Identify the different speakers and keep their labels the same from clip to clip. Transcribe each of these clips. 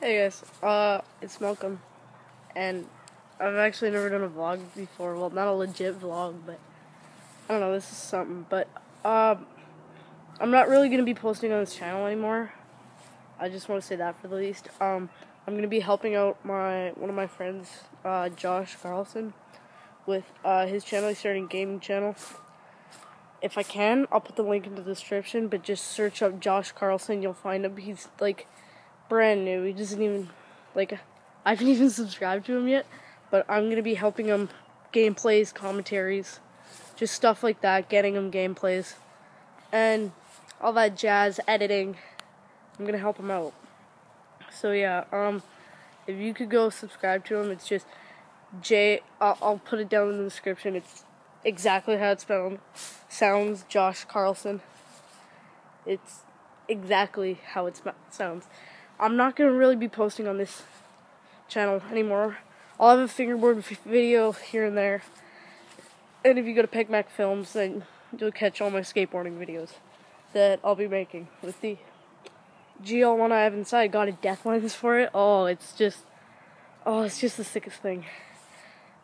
Speaker 1: Hey guys, uh, it's Malcolm, and I've actually never done a vlog before. Well, not a legit vlog, but I don't know. This is something, but um, I'm not really gonna be posting on this channel anymore. I just want to say that for the least. Um, I'm gonna be helping out my one of my friends, uh, Josh Carlson, with uh, his channel. He's starting gaming channel. If I can, I'll put the link in the description. But just search up Josh Carlson, you'll find him. He's like brand new. He doesn't even like I haven't even subscribed to him yet, but I'm gonna be helping him gameplays, commentaries, just stuff like that, getting him gameplays, and all that jazz, editing. I'm gonna help him out. So yeah, um, if you could go subscribe to him, it's just J. I'll, I'll put it down in the description. It's exactly how it's spelled. Sounds Josh Carlson. It's exactly how it sounds. I'm not gonna really be posting on this channel anymore. I'll have a fingerboard video here and there. And if you go to PegMac Films, then you'll catch all my skateboarding videos that I'll be making with the GL1 I have inside. Got a death lens for it. Oh, it's just, oh, it's just the sickest thing.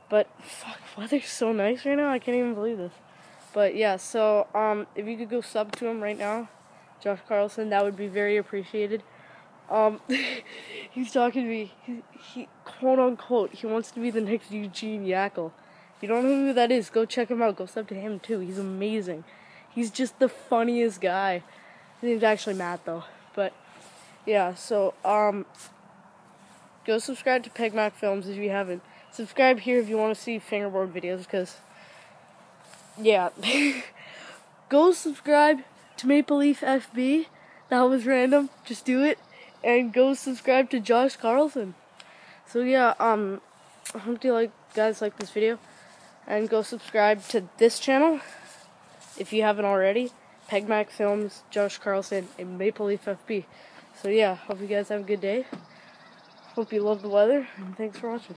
Speaker 1: But fuck, weather's so nice right now. I can't even believe this. But yeah, so um, if you could go sub to him right now, Josh Carlson, that would be very appreciated. Um, he's talking to me. He, he, quote unquote, he wants to be the next Eugene Yackle. If you don't know who that is, go check him out. Go sub to him too. He's amazing. He's just the funniest guy. His name's actually Matt though. But yeah, so um, go subscribe to PegMac Films if you haven't. Subscribe here if you want to see fingerboard videos because yeah. go subscribe to Maple Leaf FB. That was random. Just do it and go subscribe to Josh Carlson. So yeah, um, I hope you like guys like this video, and go subscribe to this channel if you haven't already. PegMac Films, Josh Carlson, and Maple Leaf FB. So yeah, hope you guys have a good day. Hope you love the weather, and thanks for watching.